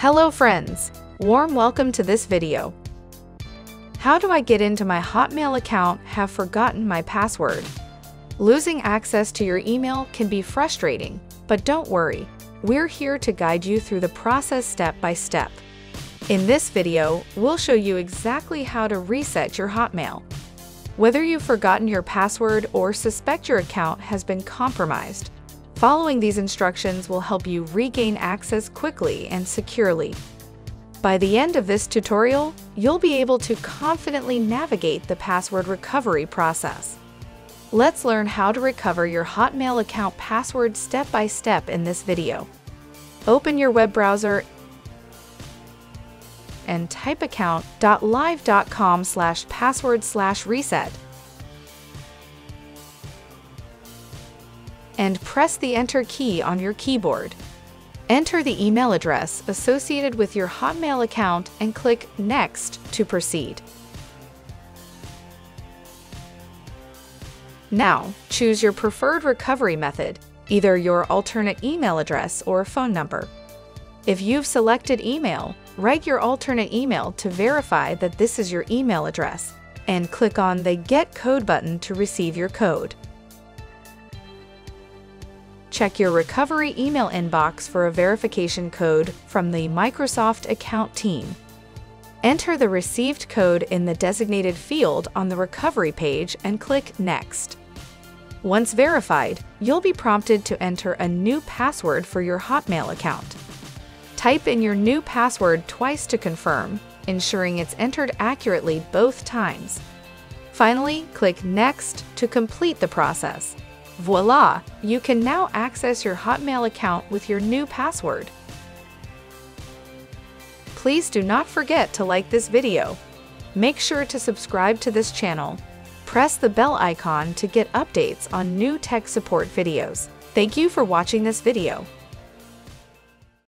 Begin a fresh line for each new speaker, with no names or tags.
Hello friends! Warm welcome to this video. How do I get into my Hotmail account have forgotten my password? Losing access to your email can be frustrating, but don't worry. We're here to guide you through the process step by step. In this video, we'll show you exactly how to reset your Hotmail. Whether you've forgotten your password or suspect your account has been compromised, following these instructions will help you regain access quickly and securely. By the end of this tutorial, you'll be able to confidently navigate the password recovery process. Let's learn how to recover your Hotmail account password step by step in this video. Open your web browser and type account.live.com slash password slash reset and press the Enter key on your keyboard. Enter the email address associated with your Hotmail account and click Next to proceed. Now, choose your preferred recovery method, either your alternate email address or phone number. If you've selected email, write your alternate email to verify that this is your email address, and click on the Get Code button to receive your code. Check your recovery email inbox for a verification code from the Microsoft account team. Enter the received code in the designated field on the recovery page and click Next. Once verified, you'll be prompted to enter a new password for your Hotmail account. Type in your new password twice to confirm, ensuring it's entered accurately both times. Finally, click Next to complete the process. Voila! You can now access your Hotmail account with your new password. Please do not forget to like this video. Make sure to subscribe to this channel. Press the bell icon to get updates on new tech support videos. Thank you for watching this video.